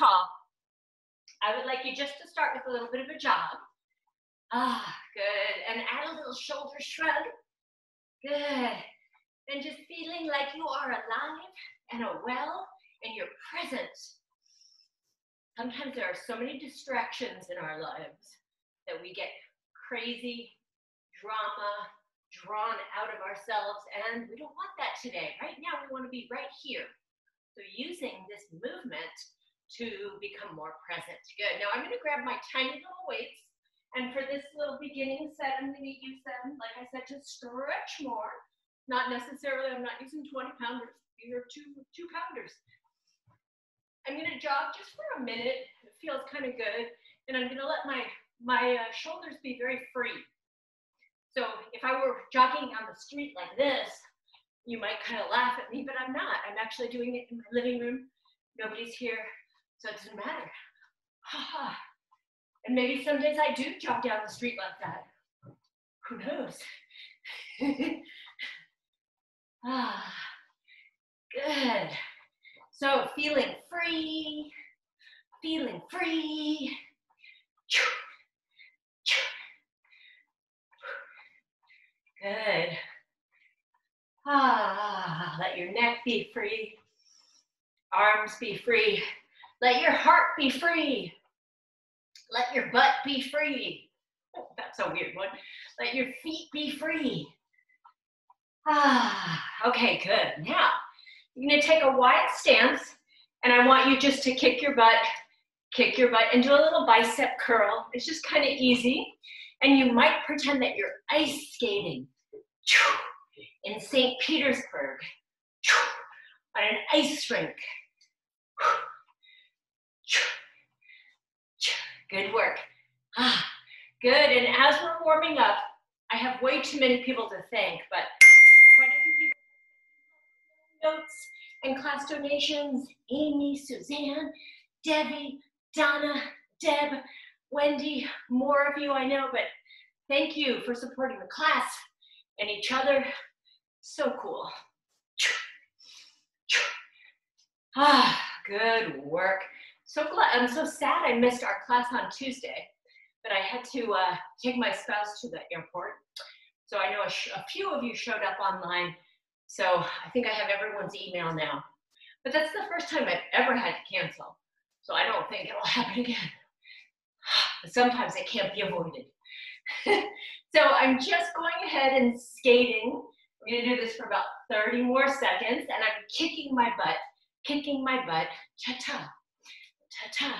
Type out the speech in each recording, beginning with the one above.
I would like you just to start with a little bit of a jog. Ah, good. And add a little shoulder shrug. Good. And just feeling like you are alive and well and you're present. Sometimes there are so many distractions in our lives that we get crazy drama drawn out of ourselves, and we don't want that today. Right now, we want to be right here. So, using this movement to become more present. Good. Now, I'm going to grab my tiny little weights, and for this little beginning set, I'm going to use them, like I said, to stretch more. Not necessarily, I'm not using 20 pounders. These are two, two pounders. I'm going to jog just for a minute. It feels kind of good. And I'm going to let my, my uh, shoulders be very free. So if I were jogging on the street like this, you might kind of laugh at me, but I'm not. I'm actually doing it in my living room. Nobody's here, so it doesn't matter. And maybe some days I do jog down the street like that. Who knows? ah, good. So feeling free, feeling free. Good. Ah, let your neck be free. Arms be free. Let your heart be free. Let your butt be free. Oh, that's a weird one. Let your feet be free. Ah, okay, good. Now, you're gonna take a wide stance and I want you just to kick your butt, kick your butt and do a little bicep curl. It's just kind of easy. And you might pretend that you're ice skating in St. Petersburg on an ice rink. Good work. Ah, good. And as we're warming up, I have way too many people to thank, but quite a few people notes and class donations. Amy, Suzanne, Debbie, Donna, Deb, Wendy, more of you I know, but thank you for supporting the class and each other. So cool. Ah, good work. So glad, I'm so sad I missed our class on Tuesday, but I had to uh, take my spouse to the airport. So I know a, a few of you showed up online. So I think I have everyone's email now. But that's the first time I've ever had to cancel. So I don't think it'll happen again. But sometimes it can't be avoided. so I'm just going ahead and skating. I'm gonna do this for about 30 more seconds and I'm kicking my butt, kicking my butt, ta-ta, ta-ta,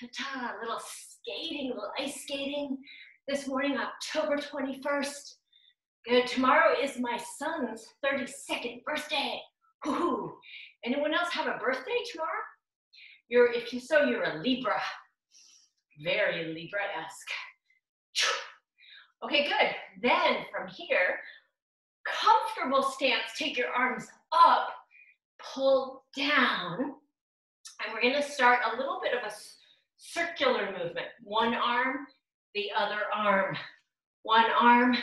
ta-ta, a little skating, little ice skating this morning, October 21st. Good, tomorrow is my son's 32nd birthday. Woohoo! Anyone else have a birthday tomorrow? You're, if you so, you're a Libra. Very Libra-esque. Okay, good. Then from here, comfortable stance, take your arms up, pull down, and we're gonna start a little bit of a circular movement. One arm, the other arm. One arm,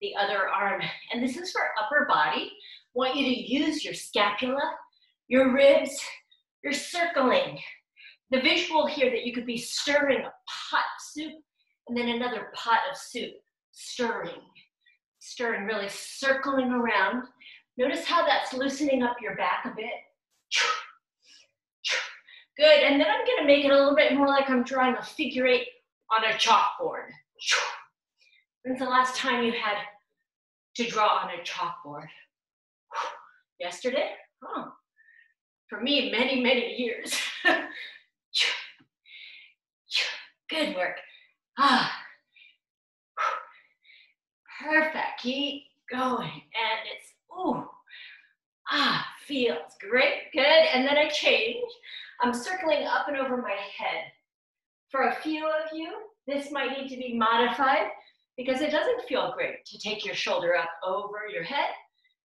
the other arm. And this is for upper body. I want you to use your scapula, your ribs, you're circling. The visual here that you could be stirring a pot soup and then another pot of soup, stirring, stirring, really circling around. Notice how that's loosening up your back a bit. Good, and then I'm gonna make it a little bit more like I'm drawing a figure eight on a chalkboard. When's the last time you had to draw on a chalkboard? Yesterday? Oh, for me, many, many years. Good work. Ah. Perfect. Keep going. And it's, ooh, ah, feels great. Good. And then I change. I'm circling up and over my head. For a few of you, this might need to be modified because it doesn't feel great to take your shoulder up over your head.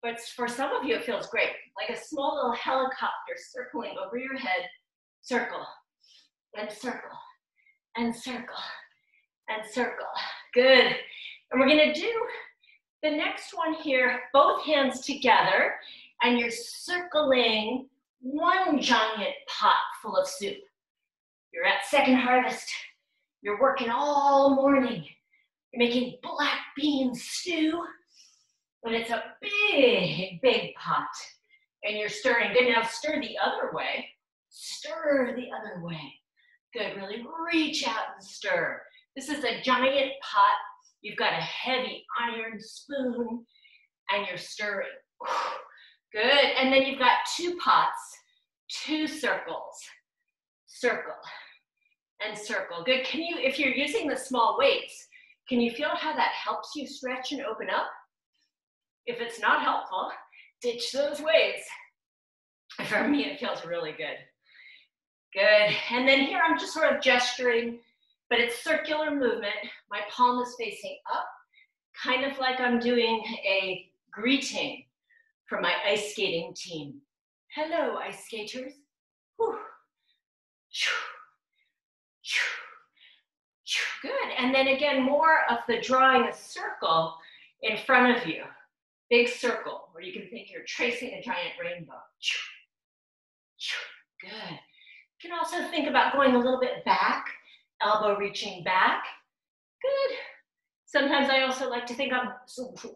But for some of you, it feels great, like a small little helicopter circling over your head. Circle and circle and circle and circle. Good. And we're gonna do the next one here, both hands together, and you're circling one giant pot full of soup. You're at second harvest. You're working all morning. You're making black bean stew. And it's a big, big pot. And you're stirring. Good. Now stir the other way. Stir the other way. Good. Really reach out and stir. This is a giant pot. You've got a heavy iron spoon and you're stirring. Good. And then you've got two pots, two circles. Circle and circle. Good. Can you, if you're using the small weights, can you feel how that helps you stretch and open up? If it's not helpful, ditch those weights. For me, it feels really good. Good. And then here I'm just sort of gesturing, but it's circular movement. My palm is facing up, kind of like I'm doing a greeting for my ice skating team. Hello, ice skaters. Good. And then again, more of the drawing a circle in front of you. Big circle, where you can think you're tracing a giant rainbow. Good. You can also think about going a little bit back, elbow reaching back. Good. Sometimes I also like to think I'm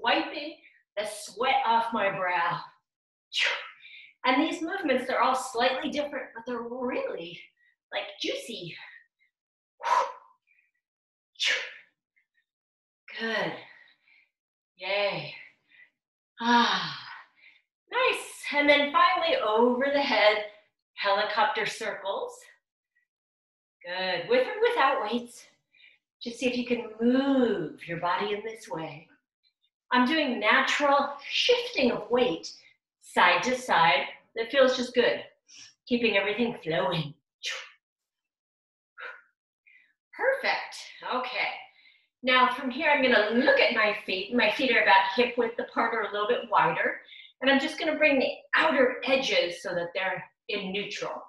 wiping the sweat off my brow. And these movements, they're all slightly different, but they're really like juicy. Good. Yay. Ah, nice. And then finally over the head, helicopter circles. Good. With or without weights. Just see if you can move your body in this way. I'm doing natural shifting of weight side to side that feels just good, keeping everything flowing. Perfect. Okay. Now from here, I'm gonna look at my feet. My feet are about hip width apart or a little bit wider. And I'm just gonna bring the outer edges so that they're in neutral.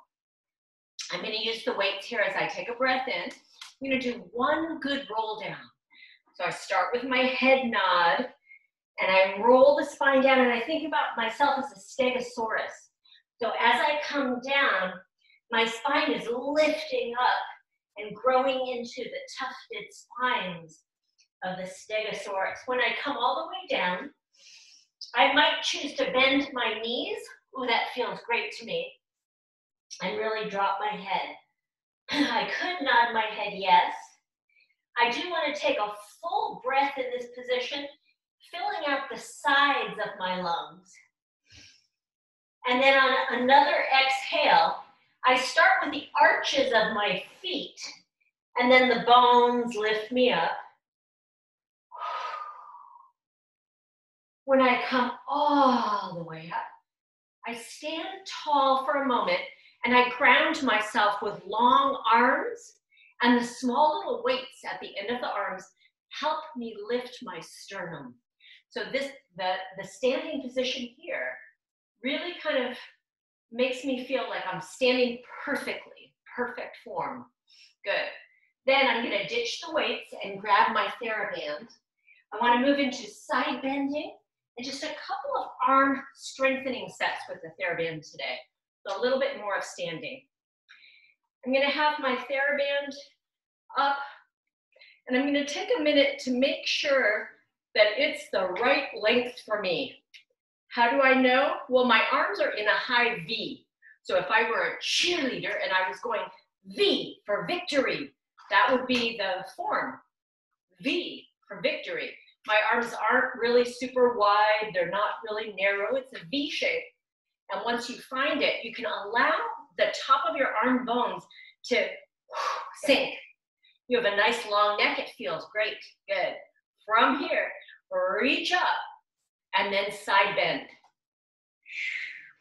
I'm gonna use the weights here as I take a breath in. I'm gonna do one good roll down. So I start with my head nod and I roll the spine down and I think about myself as a stegosaurus. So as I come down, my spine is lifting up and growing into the tufted spines of the stegosaurus. When I come all the way down, I might choose to bend my knees. Ooh, that feels great to me. And really drop my head. I could nod my head yes. I do want to take a full breath in this position, filling out the sides of my lungs. And then on another exhale, I start with the arches of my feet, and then the bones lift me up. When I come all the way up, I stand tall for a moment and I ground myself with long arms, and the small little weights at the end of the arms help me lift my sternum. So this the, the standing position here really kind of makes me feel like I'm standing perfectly, perfect form. Good. Then I'm gonna ditch the weights and grab my TheraBand. I wanna move into side bending and just a couple of arm strengthening sets with the TheraBand today. So a little bit more of standing. I'm gonna have my TheraBand up and I'm gonna take a minute to make sure that it's the right length for me. How do I know? Well, my arms are in a high V. So if I were a cheerleader and I was going V for victory, that would be the form. V for victory. My arms aren't really super wide. They're not really narrow. It's a V shape. And once you find it, you can allow the top of your arm bones to sink. You have a nice long neck. It feels great. Good. From here, reach up and then side bend.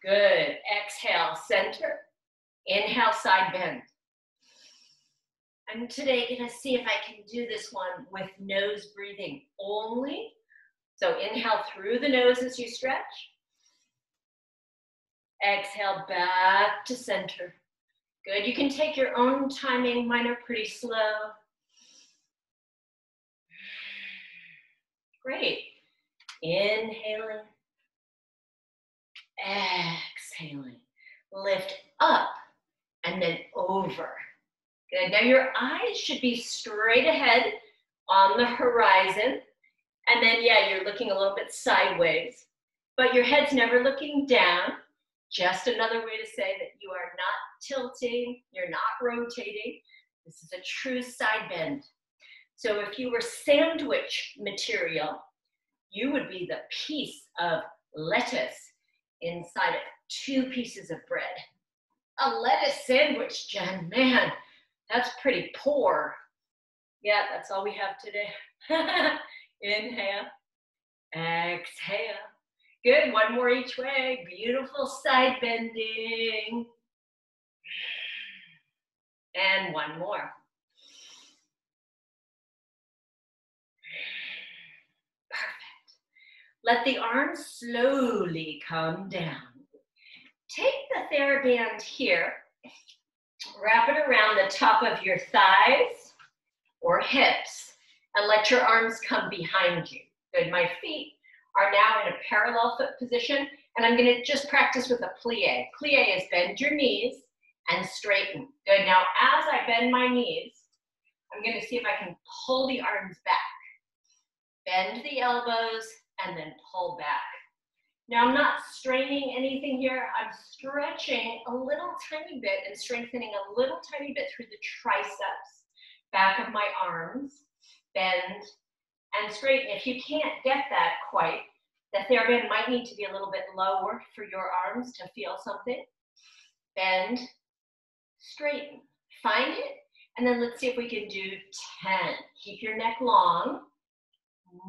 Good. Exhale, center. Inhale, side bend. I'm today gonna see if I can do this one with nose breathing only. So inhale through the nose as you stretch. Exhale back to center. Good, you can take your own timing. Mine are pretty slow. Great. Inhaling, exhaling. lift up, and then over. Good. Now your eyes should be straight ahead on the horizon. And then, yeah, you're looking a little bit sideways, but your head's never looking down. Just another way to say that you are not tilting, you're not rotating. This is a true side bend. So if you were sandwich material, you would be the piece of lettuce inside of two pieces of bread. A lettuce sandwich, Jen, man, that's pretty poor. Yeah, that's all we have today. Inhale, exhale. Good, one more each way. Beautiful side bending. And one more. Perfect. Let the arms slowly come down. Take the TheraBand here, wrap it around the top of your thighs or hips, and let your arms come behind you. Good, my feet are now in a parallel foot position, and I'm gonna just practice with a plie. Plie is bend your knees and straighten. Good, now as I bend my knees, I'm gonna see if I can pull the arms back. Bend the elbows and then pull back. Now I'm not straining anything here. I'm stretching a little tiny bit and strengthening a little tiny bit through the triceps, back of my arms, bend and straighten. If you can't get that quite, the TheraBand might need to be a little bit lower for your arms to feel something. Bend, straighten, find it, and then let's see if we can do 10. Keep your neck long.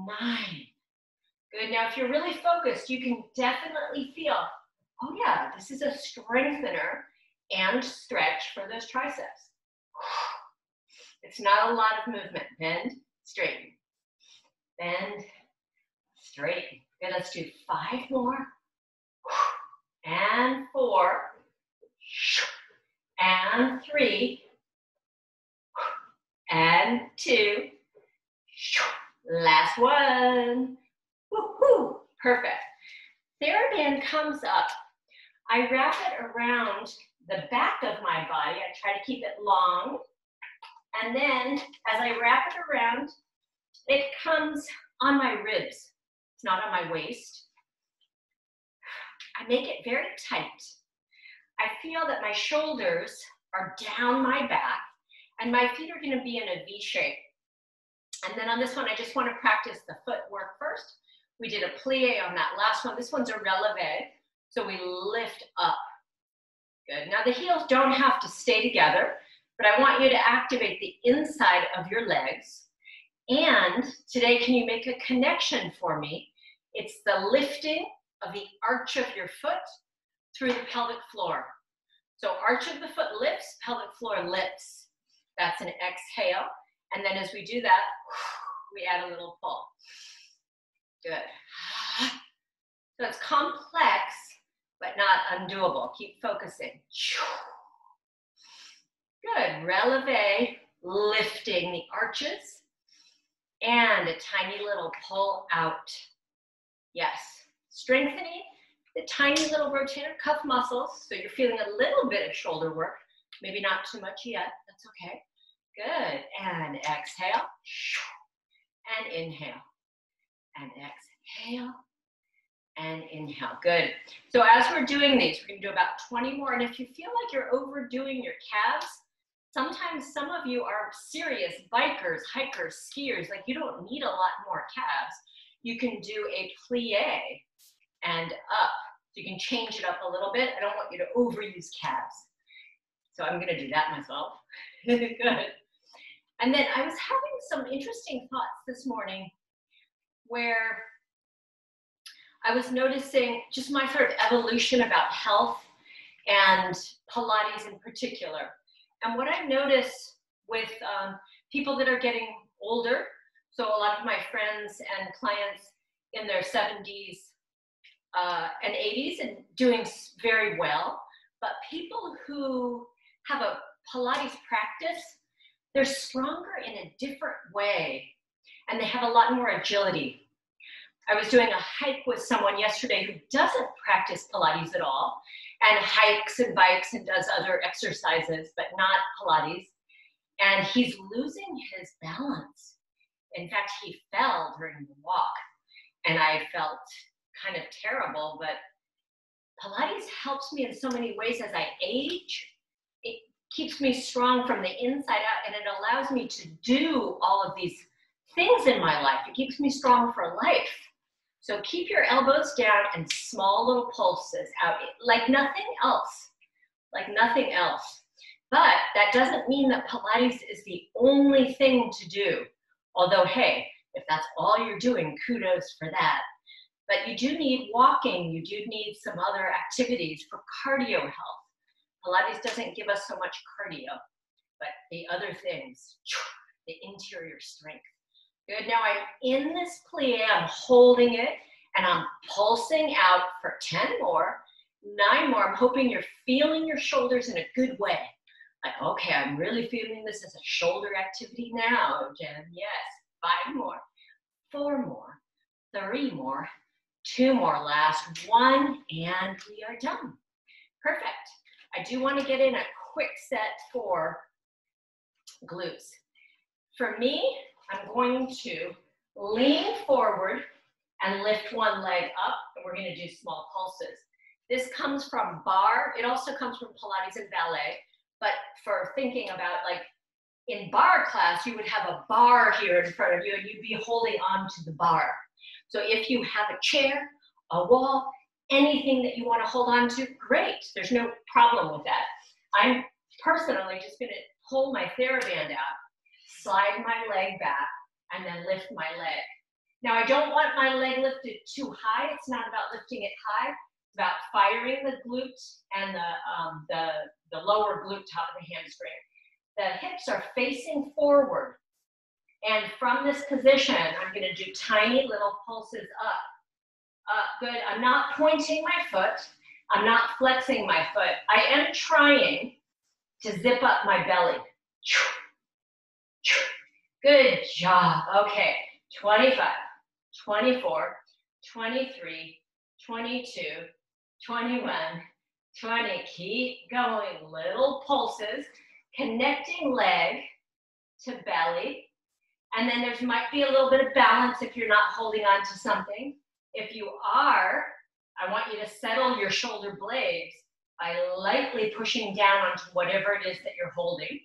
Nine. Good, now if you're really focused, you can definitely feel, oh yeah, this is a strengthener and stretch for those triceps. It's not a lot of movement. Bend, straighten. Bend, straighten. Good, let's do five more. And four. And three. And two. Last one. Perfect. TheraBand comes up. I wrap it around the back of my body. I try to keep it long. And then as I wrap it around, it comes on my ribs. It's not on my waist. I make it very tight. I feel that my shoulders are down my back and my feet are gonna be in a V shape. And then on this one, I just wanna practice the footwork first. We did a plie on that last one. This one's a releve. So we lift up. Good. Now the heels don't have to stay together, but I want you to activate the inside of your legs. And today, can you make a connection for me? It's the lifting of the arch of your foot through the pelvic floor. So arch of the foot lifts, pelvic floor lifts. That's an exhale. And then as we do that, we add a little pull. Good. So it's complex, but not undoable. Keep focusing. Good. Releve, lifting the arches, and a tiny little pull out. Yes. Strengthening the tiny little rotator cuff muscles. So you're feeling a little bit of shoulder work. Maybe not too much yet. That's okay. Good. And exhale. And inhale and exhale and inhale. Good. So as we're doing these, we're gonna do about 20 more. And if you feel like you're overdoing your calves, sometimes some of you are serious bikers, hikers, skiers, like you don't need a lot more calves. You can do a plie and up. So you can change it up a little bit. I don't want you to overuse calves. So I'm gonna do that myself. Good. And then I was having some interesting thoughts this morning where I was noticing just my sort of evolution about health and Pilates in particular. And what I notice with um, people that are getting older, so a lot of my friends and clients in their 70s uh, and 80s and doing very well, but people who have a Pilates practice, they're stronger in a different way and they have a lot more agility. I was doing a hike with someone yesterday who doesn't practice Pilates at all, and hikes and bikes and does other exercises, but not Pilates. And he's losing his balance. In fact, he fell during the walk, and I felt kind of terrible, but Pilates helps me in so many ways as I age. It keeps me strong from the inside out, and it allows me to do all of these things in my life. It keeps me strong for life. So keep your elbows down and small little pulses out, like nothing else, like nothing else. But that doesn't mean that Pilates is the only thing to do. Although, hey, if that's all you're doing, kudos for that. But you do need walking, you do need some other activities for cardio health. Pilates doesn't give us so much cardio, but the other things, the interior strength. Good, now I'm in this plie, I'm holding it, and I'm pulsing out for 10 more, nine more. I'm hoping you're feeling your shoulders in a good way. Like, okay, I'm really feeling this as a shoulder activity now, Jen. Yes, five more, four more, three more, two more, last one, and we are done. Perfect. I do want to get in a quick set for glutes. For me, I'm going to lean forward and lift one leg up, and we're gonna do small pulses. This comes from barre. It also comes from Pilates and ballet, but for thinking about like in barre class, you would have a bar here in front of you and you'd be holding on to the bar. So if you have a chair, a wall, anything that you want to hold on to, great. There's no problem with that. I'm personally just going to pull my TheraBand out, slide my leg back, and then lift my leg. Now I don't want my leg lifted too high. It's not about lifting it high. It's about firing the glute and the, um, the, the lower glute top of the hamstring. The hips are facing forward. And from this position, I'm gonna do tiny little pulses up. Up, good. I'm not pointing my foot. I'm not flexing my foot. I am trying to zip up my belly. Good job. Okay, 25, 24, 23, 22, 21, 20. Keep going. Little pulses, connecting leg to belly. And then there's might be a little bit of balance if you're not holding on to something. If you are, I want you to settle your shoulder blades by lightly pushing down onto whatever it is that you're holding.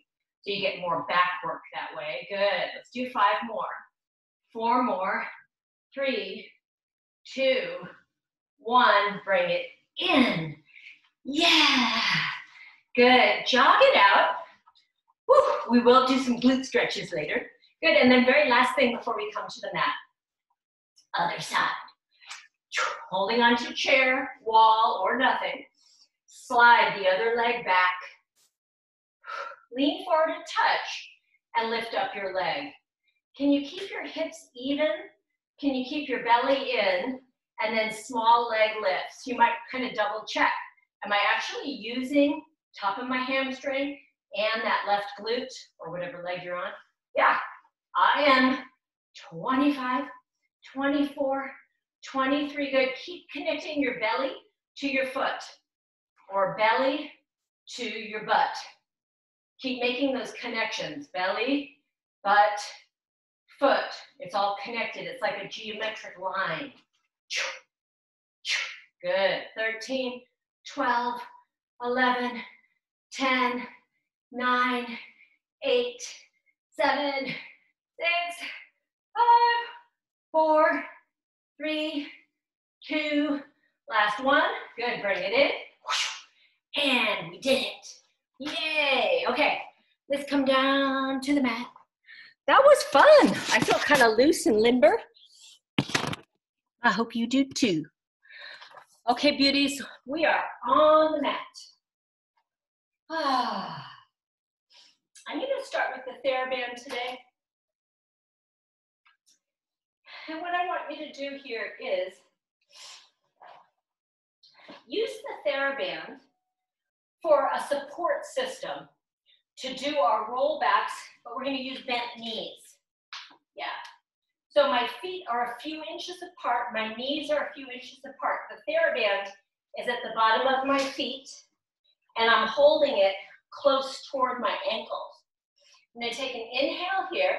So you get more back work that way. Good. Let's do five more. Four more. Three, two, one. Bring it in. Yeah. Good. Jog it out. Whew. We will do some glute stretches later. Good. And then very last thing before we come to the mat. Other side. Holding onto chair, wall, or nothing. Slide the other leg back Lean forward a touch and lift up your leg. Can you keep your hips even? Can you keep your belly in? And then small leg lifts. You might kind of double check. Am I actually using top of my hamstring and that left glute or whatever leg you're on? Yeah, I am 25, 24, 23. Good. Keep connecting your belly to your foot or belly to your butt. Keep making those connections, belly, butt, foot. It's all connected. It's like a geometric line. Good. 13, 12, 11, 10, 9, 8, 7, 6, 5, 4, 3, 2, last one. Good. Bring it in. And we did it. Yay! Okay, let's come down to the mat. That was fun. I feel kind of loose and limber. I hope you do too. Okay, beauties, we are on the mat. Ah. I'm going to start with the TheraBand today. And what I want you to do here is use the TheraBand for a support system to do our rollbacks, but we're gonna use bent knees. Yeah. So my feet are a few inches apart, my knees are a few inches apart. The TheraBand is at the bottom of my feet, and I'm holding it close toward my ankles. I'm gonna take an inhale here.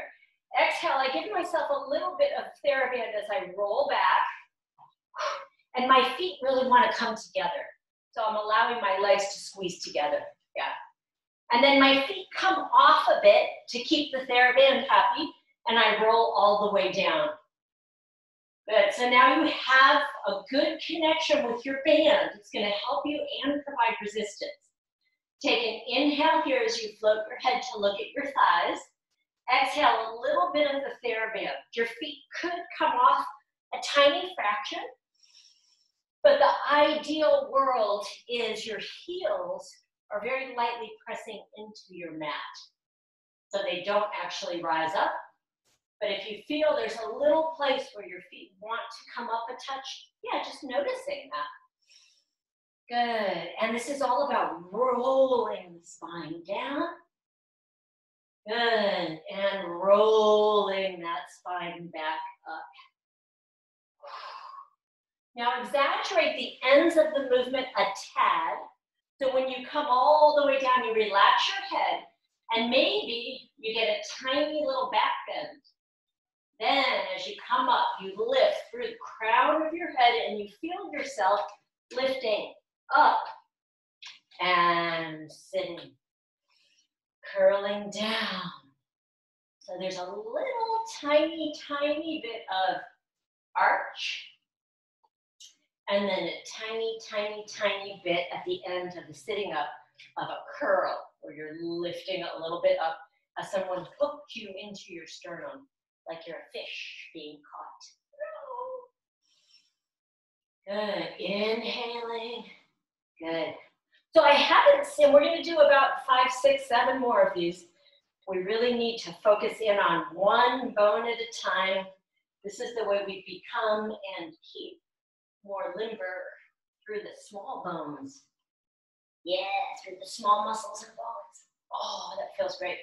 Exhale, I give myself a little bit of TheraBand as I roll back. And my feet really wanna come together. So I'm allowing my legs to squeeze together, yeah. And then my feet come off a bit to keep the TheraBand happy, and I roll all the way down. Good, so now you have a good connection with your band. It's gonna help you and provide resistance. Take an inhale here as you float your head to look at your thighs. Exhale a little bit of the TheraBand. Your feet could come off a tiny fraction, but the ideal world is your heels are very lightly pressing into your mat. So they don't actually rise up. But if you feel there's a little place where your feet want to come up a touch, yeah, just noticing that. Good. And this is all about rolling the spine down. Good. And rolling that spine back up. Now exaggerate the ends of the movement a tad. So when you come all the way down, you relax your head and maybe you get a tiny little back bend. Then as you come up, you lift through the crown of your head and you feel yourself lifting up and sitting, curling down. So there's a little tiny, tiny bit of arch and then a tiny, tiny, tiny bit at the end of the sitting up of a curl where you're lifting a little bit up as someone hooked you into your sternum like you're a fish being caught. Good. Inhaling. Good. So I haven't seen, we're going to do about five, six, seven more of these. We really need to focus in on one bone at a time. This is the way we become and keep more limber through the small bones. Yeah, through the small muscles and bones. Oh, that feels great.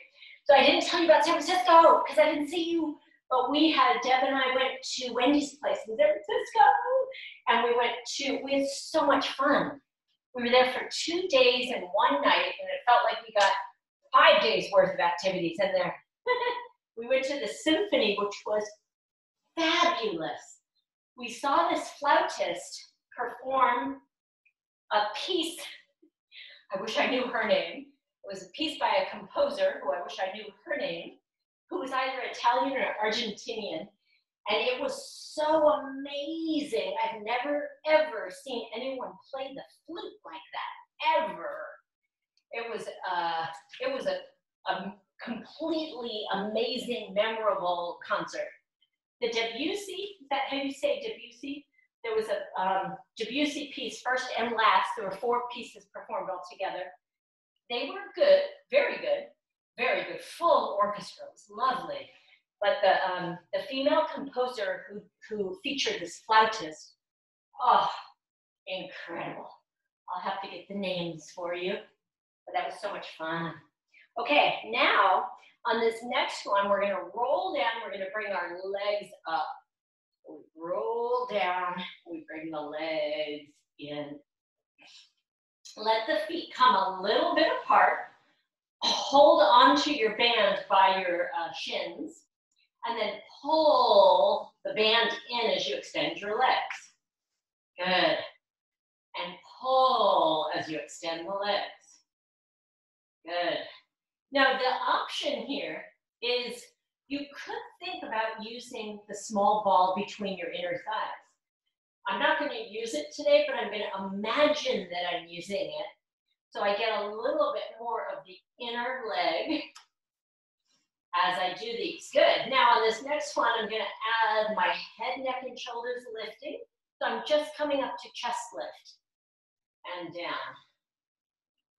So I didn't tell you about San Francisco because I didn't see you, but we had, Deb and I went to Wendy's place in San Francisco and we went to, we had so much fun. We were there for two days and one night, and it felt like we got five days worth of activities in there. we went to the symphony, which was fabulous. We saw this flautist perform a piece. I wish I knew her name. It was a piece by a composer who I wish I knew her name, who was either Italian or Argentinian. And it was so amazing. I've never, ever seen anyone play the flute like that, ever. It was, uh, it was a, a completely amazing, memorable concert. The Debussy, is that how you say Debussy? There was a um, Debussy piece, first and last. There were four pieces performed all together. They were good, very good, very good, full orchestra. It was lovely. But the, um, the female composer who, who featured this flautist, oh, incredible. I'll have to get the names for you, but that was so much fun. Okay, now on this next one, we're gonna roll down, we're gonna bring our legs up. We roll down, we bring the legs in. Let the feet come a little bit apart. Hold onto your band by your uh, shins and then pull the band in as you extend your legs. Good. And pull as you extend the legs. Good. Now the option here is you could think about using the small ball between your inner thighs. I'm not going to use it today, but I'm going to imagine that I'm using it. So I get a little bit more of the inner leg as I do these. Good. Now on this next one, I'm going to add my head, neck, and shoulders lifting. So I'm just coming up to chest lift and down.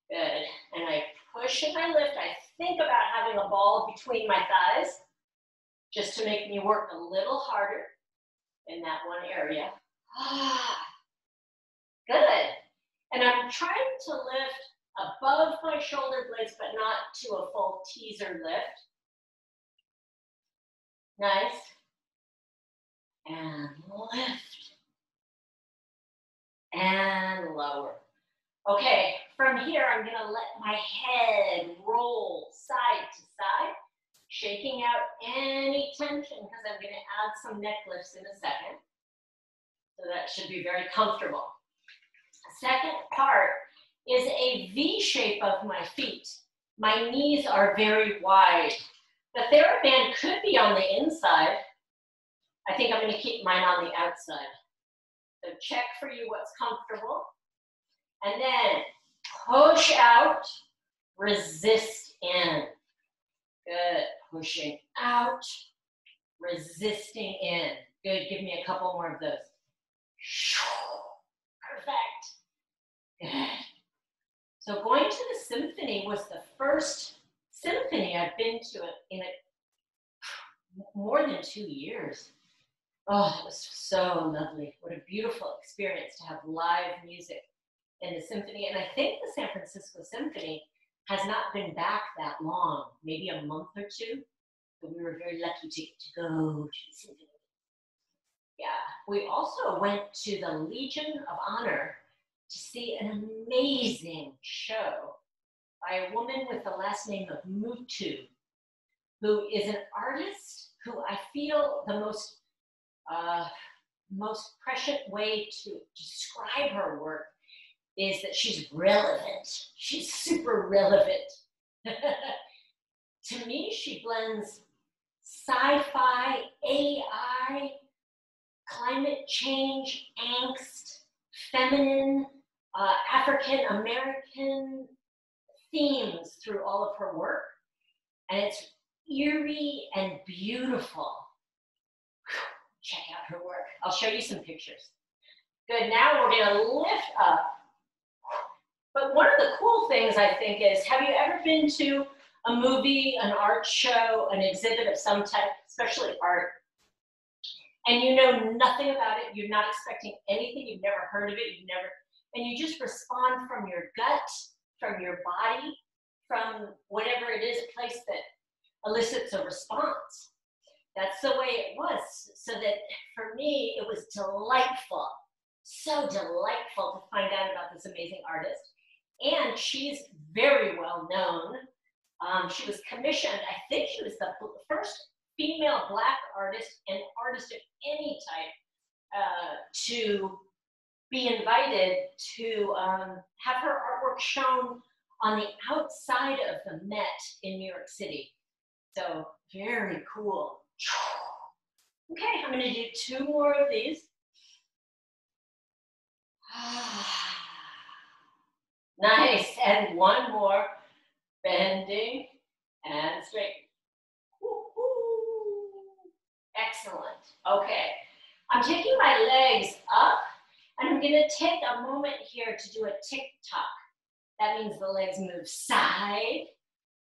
Good. And I push and I lift. I think about having a ball between my thighs just to make me work a little harder in that one area. Good. And I'm trying to lift above my shoulder blades, but not to a full teaser lift. Nice. And lift. and lower. Okay, from here, I'm gonna let my head roll side to side, shaking out any tension because I'm gonna add some neck lifts in a second. So that should be very comfortable. Second part is a V shape of my feet. My knees are very wide. The TheraBand could be on the inside. I think I'm gonna keep mine on the outside. So check for you what's comfortable. And then push out, resist in. Good, pushing out, resisting in. Good, give me a couple more of those. Perfect. Good. So going to the symphony was the first symphony I've been to in a, more than two years. Oh, it was so lovely. What a beautiful experience to have live music in the symphony. And I think the San Francisco Symphony has not been back that long, maybe a month or two. But we were very lucky to, to go to the symphony. Yeah, we also went to the Legion of Honor to see an amazing show by a woman with the last name of Mutu, who is an artist who I feel the most uh, most prescient way to describe her work is that she's relevant. She's super relevant. to me, she blends sci-fi, AI, climate change, angst, feminine, uh, African American themes through all of her work. And it's eerie and beautiful. Check out her work. I'll show you some pictures. Good, now we're gonna lift up. But one of the cool things I think is, have you ever been to a movie, an art show, an exhibit of some type, especially art, and you know nothing about it, you're not expecting anything, you've never heard of it, you've never, and you just respond from your gut, from your body, from whatever it is, place that elicits a response. That's the way it was. So that for me, it was delightful, so delightful to find out about this amazing artist. And she's very well known. Um, she was commissioned, I think she was the first female black artist and artist of any type uh, to be invited to um, have her artwork shown on the outside of the Met in New York City. So very cool. Okay, I'm gonna do two more of these. nice, and one more. Bending and straight. Excellent. Okay. I'm taking my legs up and I'm going to take a moment here to do a tick tock. That means the legs move side,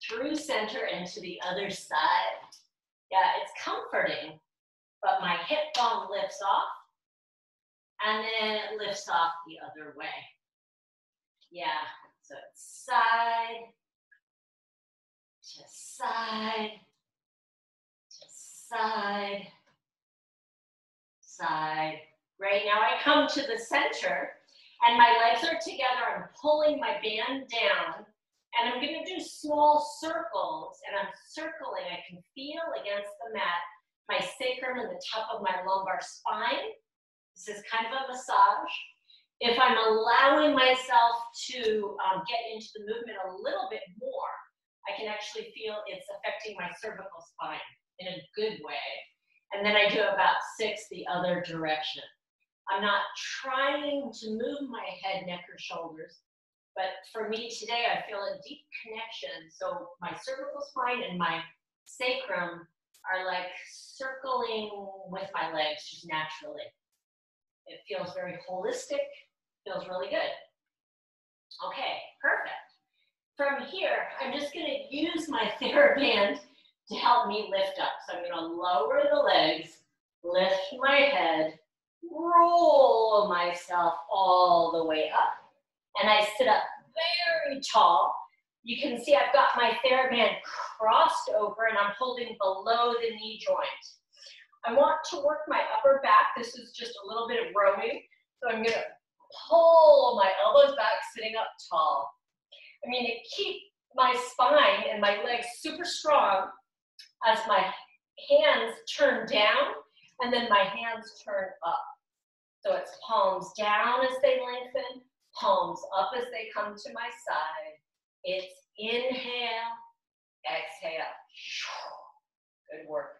through center, and to the other side. Yeah, it's comforting, but my hip bone lifts off and then it lifts off the other way. Yeah, so it's side to side to side side. Right now I come to the center and my legs are together. I'm pulling my band down and I'm gonna do small circles and I'm circling. I can feel against the mat my sacrum and the top of my lumbar spine. This is kind of a massage. If I'm allowing myself to um, get into the movement a little bit more, I can actually feel it's affecting my cervical spine in a good way. And then I do about six the other direction. I'm not trying to move my head, neck, or shoulders, but for me today, I feel a deep connection. So my cervical spine and my sacrum are like circling with my legs just naturally. It feels very holistic, feels really good. Okay, perfect. From here, I'm just gonna use my TheraBand to help me lift up. So I'm gonna lower the legs, lift my head, roll myself all the way up, and I sit up very tall. You can see I've got my TheraBand crossed over and I'm holding below the knee joint. I want to work my upper back. This is just a little bit of rowing. So I'm gonna pull my elbows back, sitting up tall. I mean, to keep my spine and my legs super strong as my hands turn down and then my hands turn up. So it's palms down as they lengthen, palms up as they come to my side. It's inhale, exhale. Good work.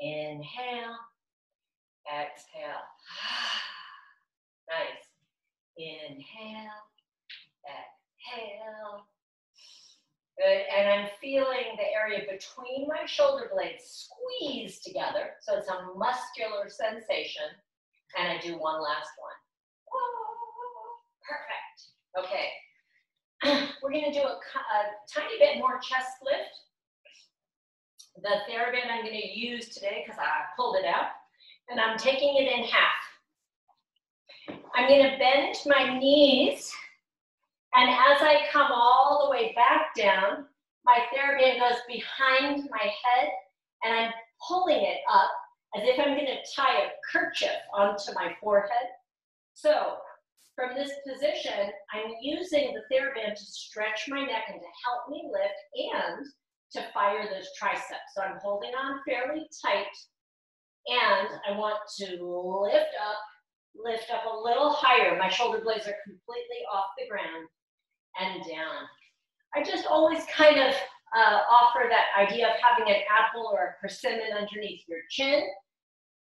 Inhale, exhale. Nice. Inhale, exhale. Good, and I'm feeling the area between my shoulder blades squeeze together. So it's a muscular sensation. And I do one last one. Perfect. Okay. We're gonna do a, a tiny bit more chest lift. The TheraBand I'm gonna use today, because I pulled it out, and I'm taking it in half. I'm gonna bend my knees and as I come all the way back down, my TheraBand goes behind my head and I'm pulling it up as if I'm gonna tie a kerchief onto my forehead. So from this position, I'm using the TheraBand to stretch my neck and to help me lift and to fire those triceps. So I'm holding on fairly tight and I want to lift up, lift up a little higher. My shoulder blades are completely off the ground and down. I just always kind of uh, offer that idea of having an apple or a persimmon underneath your chin.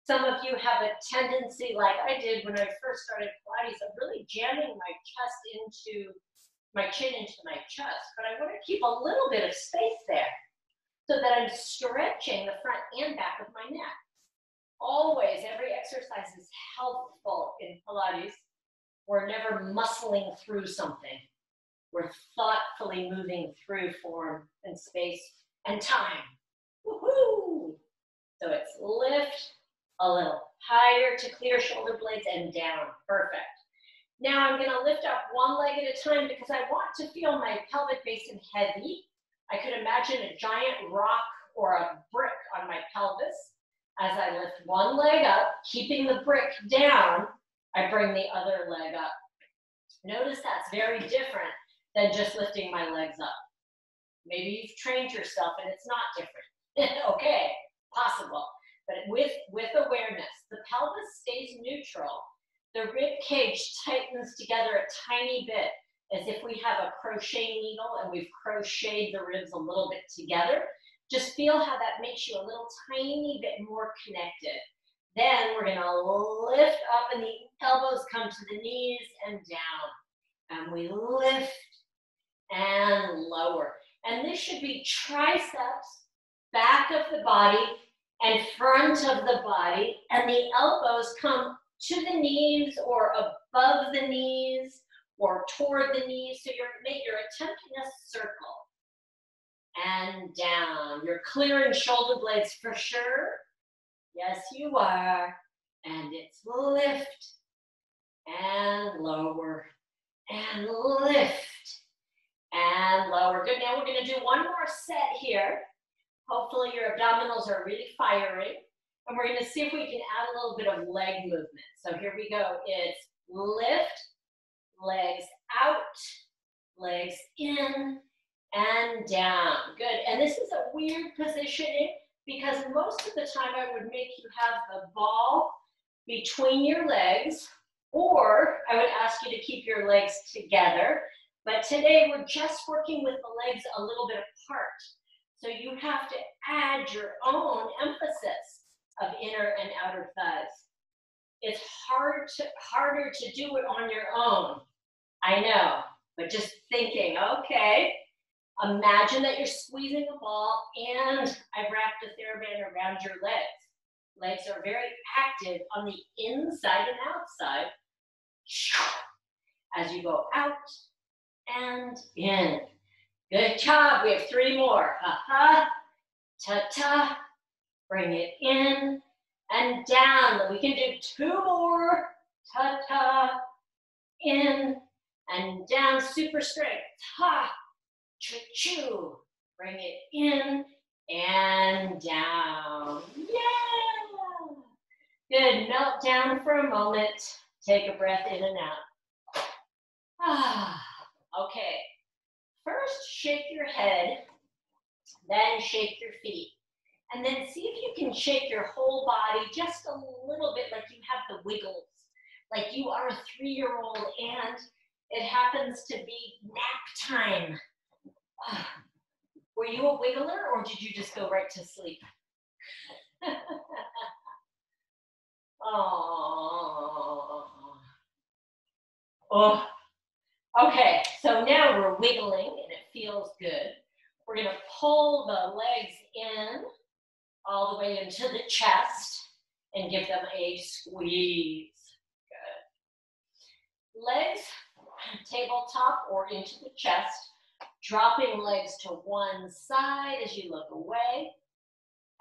Some of you have a tendency, like I did when I first started Pilates, of really jamming my chest into my chin into my chest, but I want to keep a little bit of space there so that I'm stretching the front and back of my neck. Always, every exercise is helpful in Pilates. We're never muscling through something. We're thoughtfully moving through form and space and time. Woohoo! So it's lift a little higher to clear shoulder blades and down. Perfect. Now I'm gonna lift up one leg at a time because I want to feel my pelvic basin heavy. I could imagine a giant rock or a brick on my pelvis. As I lift one leg up, keeping the brick down, I bring the other leg up. Notice that's very different than just lifting my legs up. Maybe you've trained yourself and it's not different. okay, possible. But with, with awareness, the pelvis stays neutral. The rib cage tightens together a tiny bit as if we have a crochet needle and we've crocheted the ribs a little bit together. Just feel how that makes you a little tiny bit more connected. Then we're gonna lift up and the elbows come to the knees and down. And we lift and lower. And this should be triceps, back of the body, and front of the body. And the elbows come to the knees or above the knees or toward the knees. So you're, you're attempting a circle. And down. You're clearing shoulder blades for sure. Yes, you are. And it's lift and lower and lift and lower. Good, now we're gonna do one more set here. Hopefully your abdominals are really firing. And we're gonna see if we can add a little bit of leg movement. So here we go. It's lift, legs out, legs in, and down. Good, and this is a weird positioning because most of the time I would make you have the ball between your legs, or I would ask you to keep your legs together but today we're just working with the legs a little bit apart. So you have to add your own emphasis of inner and outer thighs. It's hard to, harder to do it on your own. I know, but just thinking, okay, imagine that you're squeezing a ball and I've wrapped a TheraBand around your legs. Legs are very active on the inside and outside. As you go out and in. Good job. We have three more. Uh-huh. Ha ha, ta ta. Bring it in and down. We can do two more. Ta ta, in and down. Super straight. Ta, choo choo. Bring it in and down. Yeah. Good. Melt down for a moment. Take a breath in and out. Ah, okay. First, shake your head, then shake your feet. And then see if you can shake your whole body just a little bit like you have the wiggles, like you are a three-year-old and it happens to be nap time. Were you a wiggler or did you just go right to sleep? oh. oh. Okay, so now we're wiggling and it feels good. We're gonna pull the legs in all the way into the chest and give them a squeeze. Good. Legs tabletop or into the chest, dropping legs to one side as you look away,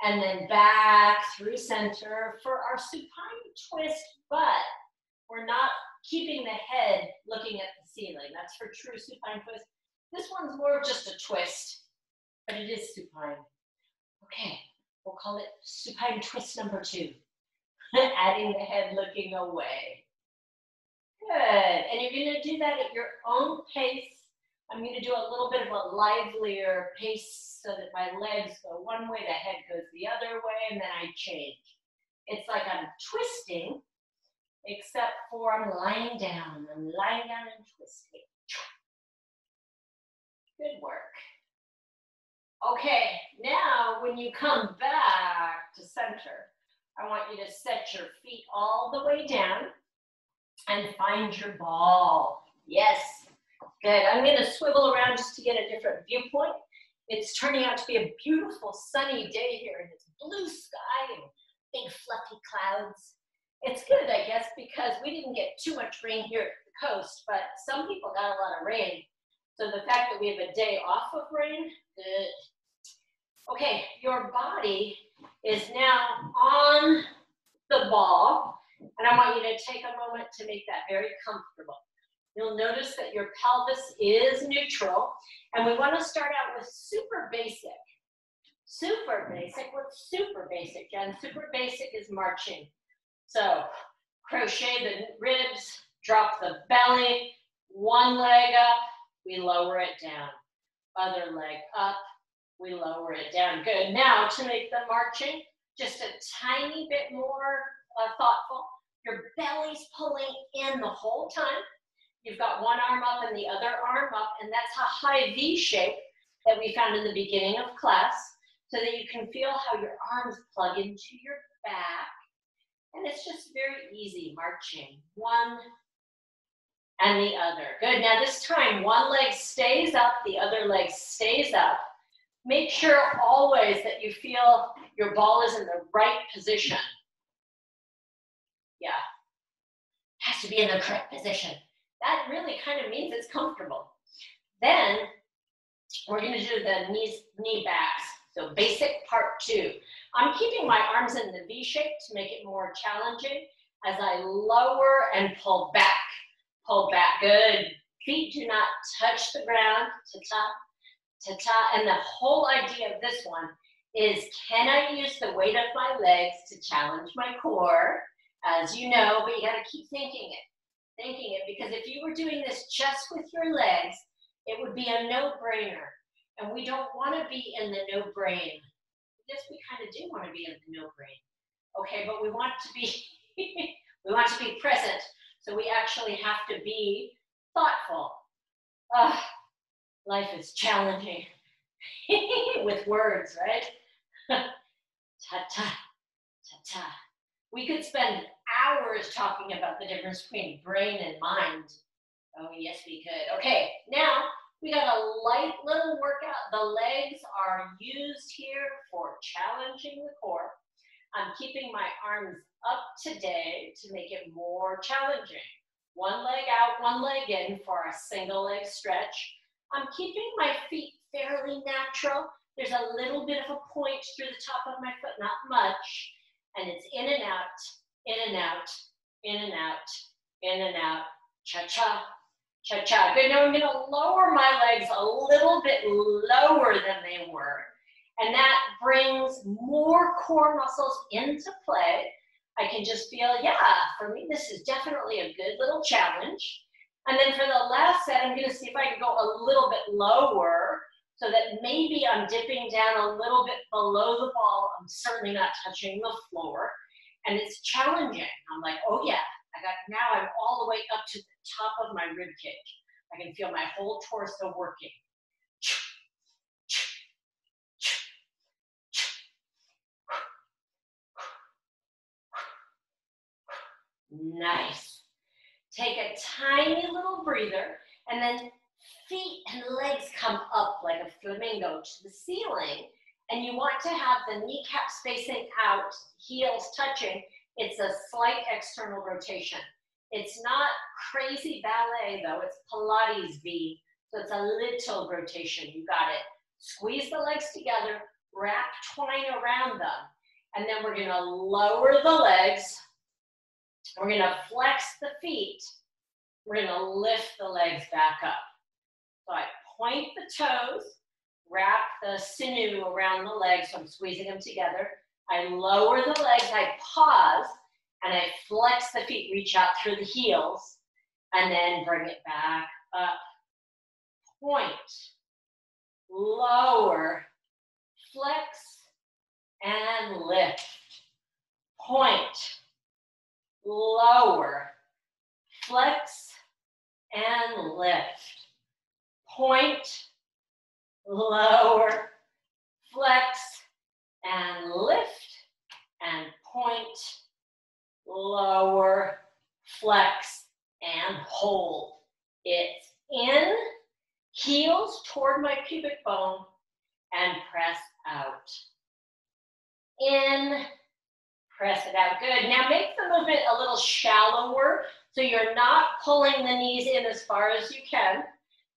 and then back through center for our supine twist, but we're not keeping the head looking at the ceiling. That's for true supine twist. This one's more of just a twist, but it is supine. Okay, we'll call it supine twist number two. Adding the head looking away. Good, and you're gonna do that at your own pace. I'm gonna do a little bit of a livelier pace so that my legs go one way, the head goes the other way, and then I change. It's like I'm twisting, except for I'm lying down. I'm lying down and twisting. Good work. Okay, now when you come back to center, I want you to set your feet all the way down and find your ball. Yes, good. I'm gonna swivel around just to get a different viewpoint. It's turning out to be a beautiful sunny day here and it's blue sky and big fluffy clouds. It's good, I guess, because we didn't get too much rain here at the coast, but some people got a lot of rain. So the fact that we have a day off of rain, good. Okay, your body is now on the ball, and I want you to take a moment to make that very comfortable. You'll notice that your pelvis is neutral, and we want to start out with super basic. Super basic, what's super basic, Jen? Super basic is marching. So crochet the ribs, drop the belly, one leg up, we lower it down. Other leg up, we lower it down. Good. Now to make the marching just a tiny bit more uh, thoughtful, your belly's pulling in the whole time. You've got one arm up and the other arm up, and that's a high V shape that we found in the beginning of class, so that you can feel how your arms plug into your back. And it's just very easy marching. One and the other. Good. Now this time, one leg stays up, the other leg stays up. Make sure always that you feel your ball is in the right position. Yeah. Has to be in the correct position. That really kind of means it's comfortable. Then we're going to do the knees, knee backs. So basic part two. I'm keeping my arms in the V shape to make it more challenging as I lower and pull back. Pull back. Good. Feet do not touch the ground. Ta-ta ta-ta. And the whole idea of this one is can I use the weight of my legs to challenge my core? As you know, but you gotta keep thinking it, thinking it, because if you were doing this just with your legs, it would be a no-brainer. And we don't wanna be in the no-brain. Yes, we kind of do wanna be in the no-brain. Okay, but we want to be, we want to be present. So we actually have to be thoughtful. Uh, life is challenging with words, right? ta ta, ta ta. We could spend hours talking about the difference between brain and mind. Oh, yes, we could. Okay, now we got a light little workout. The legs are used here for challenging the core. I'm keeping my arms up today to make it more challenging. One leg out, one leg in for a single leg stretch. I'm keeping my feet fairly natural. There's a little bit of a point through the top of my foot, not much. And it's in and out, in and out, in and out, in and out, cha-cha, cha-cha. Good, now I'm gonna lower my legs a little bit lower than they were. And that brings more core muscles into play. I can just feel, yeah, for me, this is definitely a good little challenge. And then for the last set, I'm gonna see if I can go a little bit lower so that maybe I'm dipping down a little bit below the ball. I'm certainly not touching the floor. And it's challenging. I'm like, oh yeah, I got, now I'm all the way up to the top of my rib cage. I can feel my whole torso working. Nice. Take a tiny little breather and then feet and legs come up like a flamingo to the ceiling. And you want to have the kneecaps facing out, heels touching. It's a slight external rotation. It's not crazy ballet though, it's Pilates V. So it's a little rotation, you got it. Squeeze the legs together, wrap twine around them. And then we're gonna lower the legs. We're gonna flex the feet. We're gonna lift the legs back up. So I point the toes, wrap the sinew around the legs, so I'm squeezing them together. I lower the legs, I pause, and I flex the feet, reach out through the heels, and then bring it back up. Point, lower, flex, and lift. Point, lower, flex, and lift point, lower, flex, and lift, and point, lower, flex, and hold. It's in, heels toward my pubic bone, and press out. In, press it out. Good. Now make the movement a little shallower so you're not pulling the knees in as far as you can.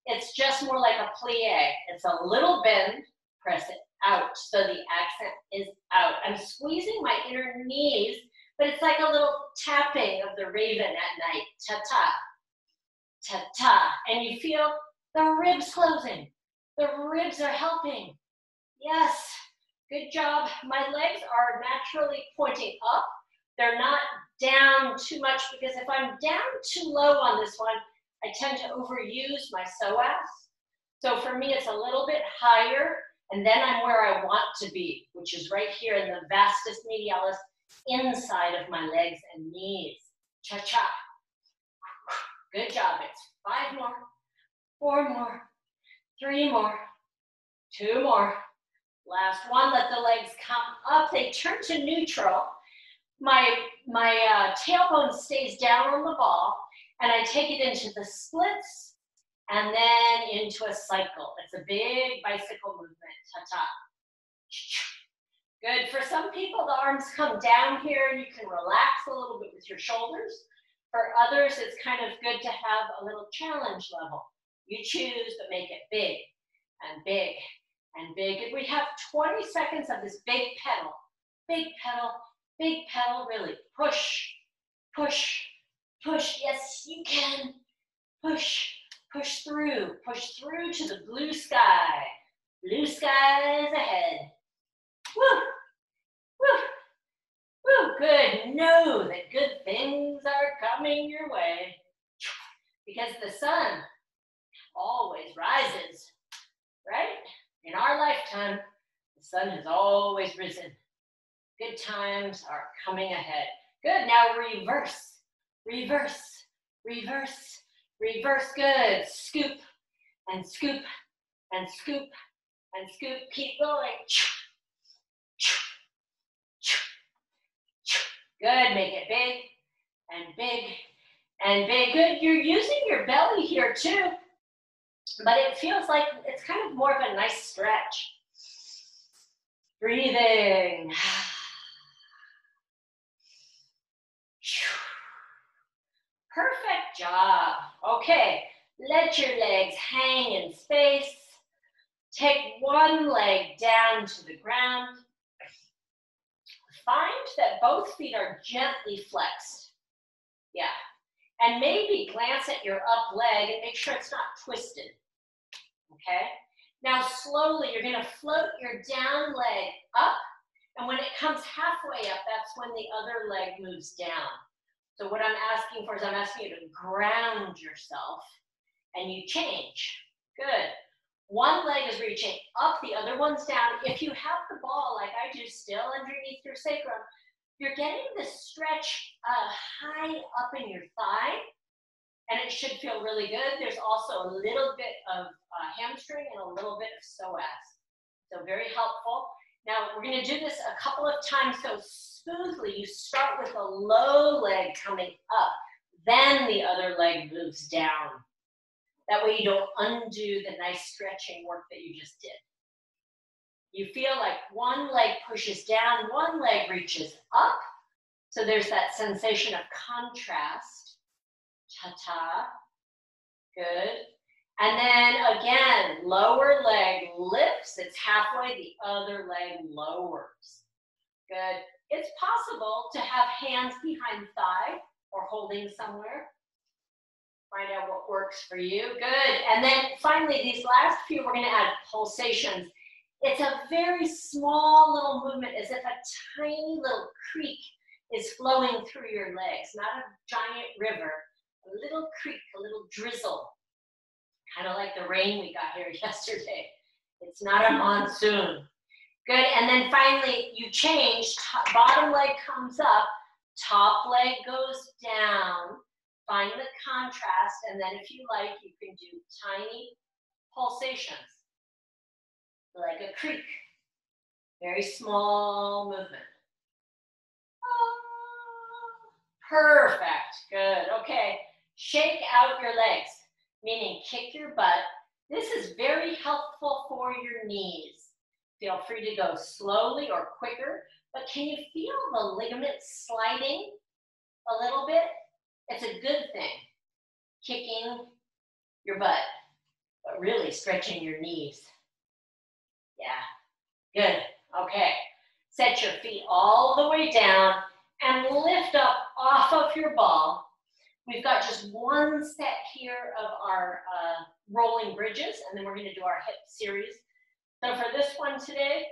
It's just more like a plie. It's a little bend, press it out. So the accent is out. I'm squeezing my inner knees, but it's like a little tapping of the raven at night. Ta-ta, ta-ta. And you feel the ribs closing. The ribs are helping. Yes, good job. My legs are naturally pointing up. They're not down too much because if I'm down too low on this one, I tend to overuse my psoas. So for me, it's a little bit higher, and then I'm where I want to be, which is right here in the vastus medialis inside of my legs and knees. Cha-cha. Good job. It's five more, four more, three more, two more. Last one, let the legs come up. They turn to neutral. My, my uh, tailbone stays down on the ball and I take it into the splits and then into a cycle. It's a big bicycle movement, ta-ta. Good, for some people the arms come down here and you can relax a little bit with your shoulders. For others, it's kind of good to have a little challenge level. You choose, but make it big and big and big. And we have 20 seconds of this big pedal, big pedal, big pedal, really push, push, Push, yes, you can. Push, push through, push through to the blue sky. Blue skies ahead. Woo, woo, woo, good. Know that good things are coming your way because the sun always rises, right? In our lifetime, the sun has always risen. Good times are coming ahead. Good, now reverse reverse, reverse, reverse. Good. Scoop and scoop and scoop and scoop. Keep going. Good. Make it big and big and big. Good. You're using your belly here too, but it feels like it's kind of more of a nice stretch. Breathing. Perfect job. Okay, let your legs hang in space. Take one leg down to the ground. Find that both feet are gently flexed. Yeah. And maybe glance at your up leg and make sure it's not twisted. Okay? Now slowly you're gonna float your down leg up and when it comes halfway up, that's when the other leg moves down. So what I'm asking for is I'm asking you to ground yourself and you change. Good. One leg is reaching up, the other one's down. If you have the ball like I do still underneath your sacrum, you're getting the stretch uh, high up in your thigh, and it should feel really good. There's also a little bit of uh, hamstring and a little bit of psoas. So very helpful. Now we're gonna do this a couple of times so smoothly. You start with a low leg coming up, then the other leg moves down. That way you don't undo the nice stretching work that you just did. You feel like one leg pushes down, one leg reaches up. So there's that sensation of contrast. Ta-ta. Good. And then again, lower leg lifts. It's halfway, the other leg lowers. Good. It's possible to have hands behind thigh or holding somewhere. Find out what works for you. Good. And then finally, these last few, we're going to add pulsations. It's a very small little movement, as if a tiny little creek is flowing through your legs, not a giant river, a little creek, a little drizzle, kind of like the rain we got here yesterday. It's not a monsoon. Good, and then finally you change, bottom leg comes up, top leg goes down, find the contrast, and then if you like, you can do tiny pulsations, like a creek. Very small movement. Ah, perfect, good, okay. Shake out your legs, meaning kick your butt. This is very helpful for your knees. Feel free to go slowly or quicker, but can you feel the ligaments sliding a little bit? It's a good thing. Kicking your butt, but really stretching your knees. Yeah, good. Okay. Set your feet all the way down and lift up off of your ball. We've got just one set here of our uh, rolling bridges, and then we're gonna do our hip series. So for this one today,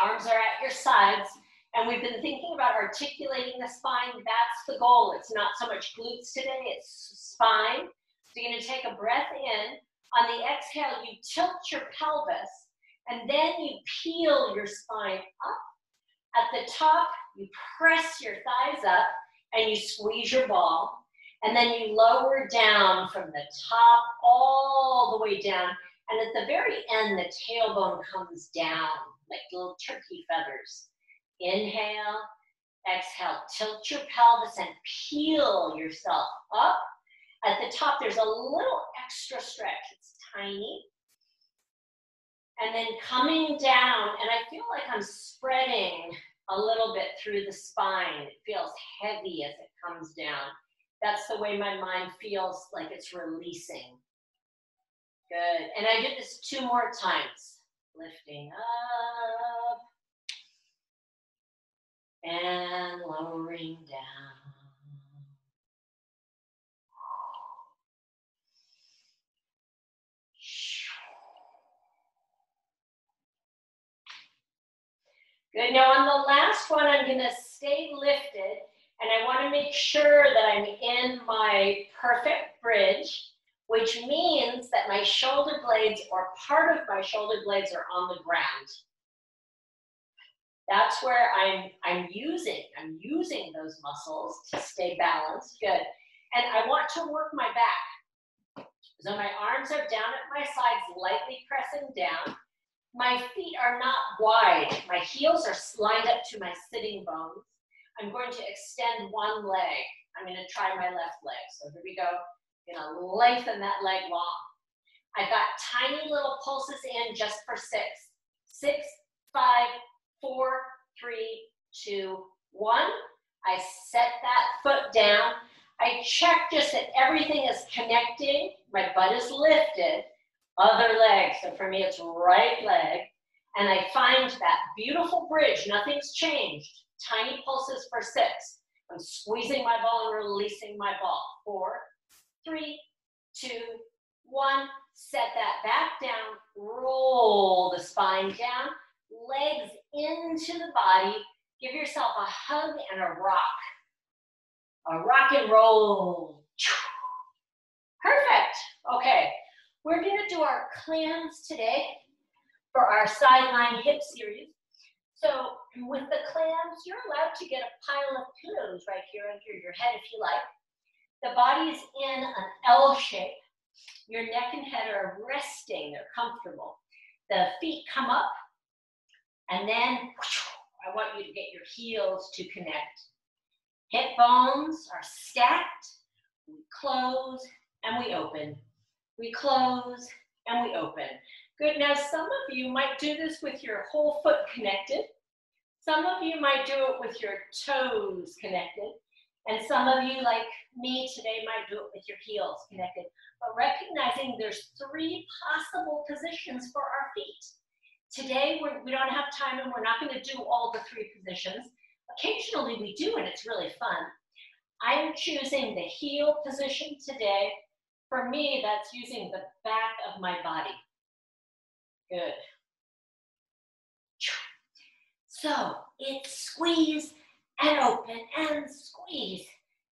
arms are at your sides, and we've been thinking about articulating the spine. That's the goal. It's not so much glutes today, it's spine. So you're gonna take a breath in. On the exhale, you tilt your pelvis, and then you peel your spine up. At the top, you press your thighs up, and you squeeze your ball. And then you lower down from the top all the way down. And at the very end, the tailbone comes down like little turkey feathers. Inhale, exhale, tilt your pelvis and peel yourself up. At the top, there's a little extra stretch. It's tiny. And then coming down, and I feel like I'm spreading a little bit through the spine. It feels heavy as it comes down. That's the way my mind feels like it's releasing. Good. And I did this two more times. Lifting up and lowering down. Good, now on the last one, I'm gonna stay lifted and I wanna make sure that I'm in my perfect bridge, which means that my shoulder blades or part of my shoulder blades are on the ground. That's where I'm, I'm using, I'm using those muscles to stay balanced, good. And I want to work my back. So my arms are down at my sides, lightly pressing down. My feet are not wide. My heels are lined up to my sitting bones. I'm going to extend one leg. I'm going to try my left leg. So here we go. I'm going to lengthen that leg long. I've got tiny little pulses in just for six. Six, five, four, three, two, one. I set that foot down. I check just that everything is connecting. My butt is lifted other leg. So for me, it's right leg. And I find that beautiful bridge, nothing's changed. Tiny pulses for six. I'm squeezing my ball and releasing my ball. Four, three, two, one. Set that back down, roll the spine down, legs into the body. Give yourself a hug and a rock. a rock and roll. Perfect. Okay, we're gonna do our clams today for our sideline hip series. So with the clams, you're allowed to get a pile of pillows right here under your head if you like. The body is in an L shape. Your neck and head are resting, they're comfortable. The feet come up, and then I want you to get your heels to connect. Hip bones are stacked. We close and we open. We close and we open. Good, now some of you might do this with your whole foot connected. Some of you might do it with your toes connected. And some of you, like me today, might do it with your heels connected. But recognizing there's three possible positions for our feet. Today, we're, we don't have time and we're not going to do all the three positions. Occasionally we do, and it's really fun. I'm choosing the heel position today. For me, that's using the back of my body. Good. So it's squeeze and open and squeeze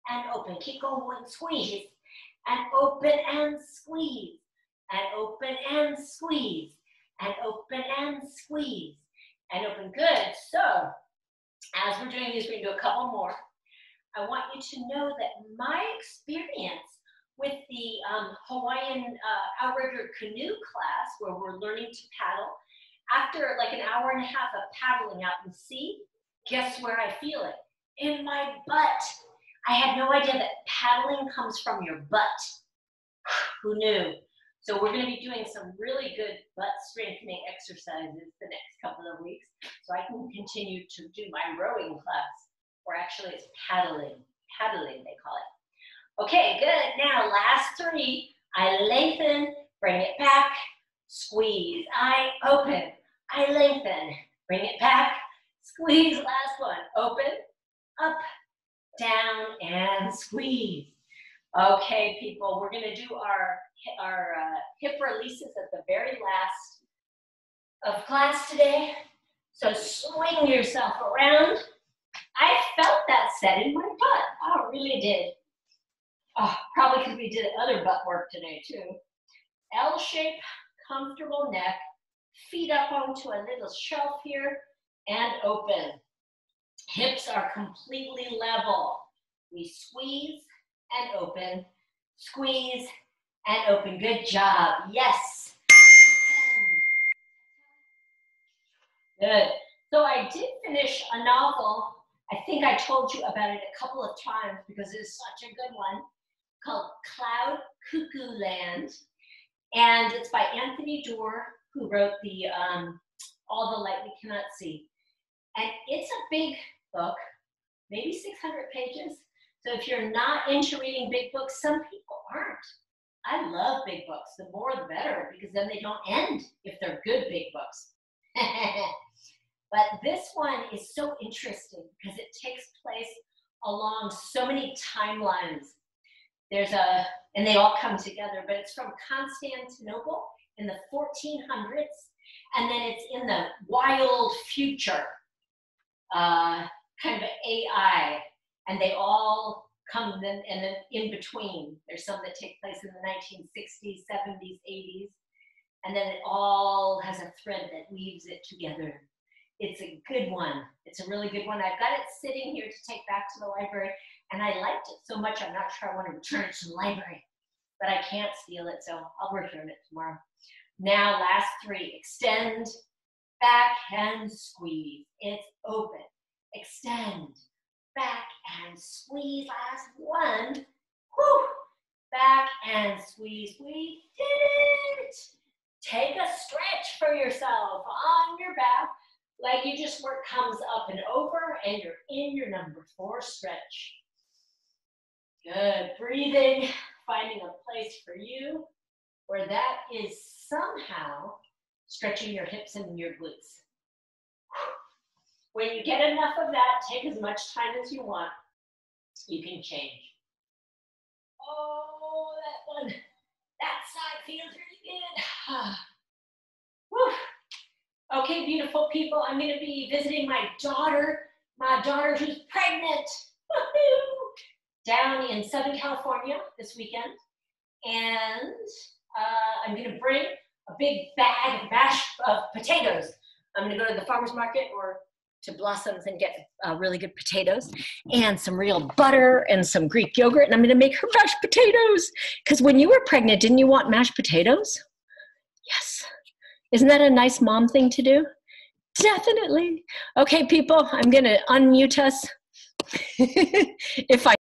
and open. Keep going, squeeze and open and squeeze and open and squeeze and open and squeeze and open. Good. So as we're doing these, we're gonna do a couple more. I want you to know that my experience with the um, Hawaiian uh, outrigger canoe class, where we're learning to paddle, after like an hour and a half of paddling out in the sea, guess where I feel it? In my butt. I had no idea that paddling comes from your butt. Who knew? So we're going to be doing some really good butt strengthening exercises the next couple of weeks so I can continue to do my rowing class, or actually it's paddling, paddling they call it. Okay, good. Now last three, I lengthen, bring it back, squeeze, I open, I lengthen, bring it back, squeeze, last one, open, up, down, and squeeze. Okay, people, we're gonna do our, our uh, hip releases at the very last of class today. So swing yourself around. I felt that set in my butt. I really did. Oh, probably because we did other butt work today too. L shape, comfortable neck, feet up onto a little shelf here, and open. Hips are completely level. We squeeze and open, squeeze and open. Good job. Yes. Good. So I did finish a novel. I think I told you about it a couple of times because it's such a good one called Cloud Cuckoo Land. And it's by Anthony Doerr, who wrote the um, All the Light We Cannot See. And it's a big book, maybe 600 pages. So if you're not into reading big books, some people aren't. I love big books. The more the better, because then they don't end if they're good big books. but this one is so interesting because it takes place along so many timelines. There's a, and they all come together, but it's from Constantinople in the 1400s, and then it's in the wild future, uh, kind of AI and they all come then and then in between. There's some that take place in the 1960s, 70s, 80s, and then it all has a thread that weaves it together. It's a good one. It's a really good one. I've got it sitting here to take back to the library, and I liked it so much. I'm not sure I want to return it to the library, but I can't steal it, so I'll return it tomorrow. Now, last three: extend, back, and squeeze. It's open. Extend, back and squeeze. Last one. Whew. Back and squeeze. We did it. Take a stretch for yourself on your back. Like you just work comes up and over and you're in your number four stretch. Good. Breathing, finding a place for you where that is somehow stretching your hips and your glutes. When you get enough of that, take as much time as you want. You can change. Oh, that one, that side feels really good. okay, beautiful people, I'm gonna be visiting my daughter, my daughter who's pregnant. Down in Southern California this weekend, and uh, I'm going to bring a big bag of mashed potatoes. I'm going to go to the farmer's market or to Blossoms and get uh, really good potatoes and some real butter and some Greek yogurt, and I'm going to make her mashed potatoes. Because when you were pregnant, didn't you want mashed potatoes? Yes. Isn't that a nice mom thing to do? Definitely. Okay, people, I'm going to unmute us. if I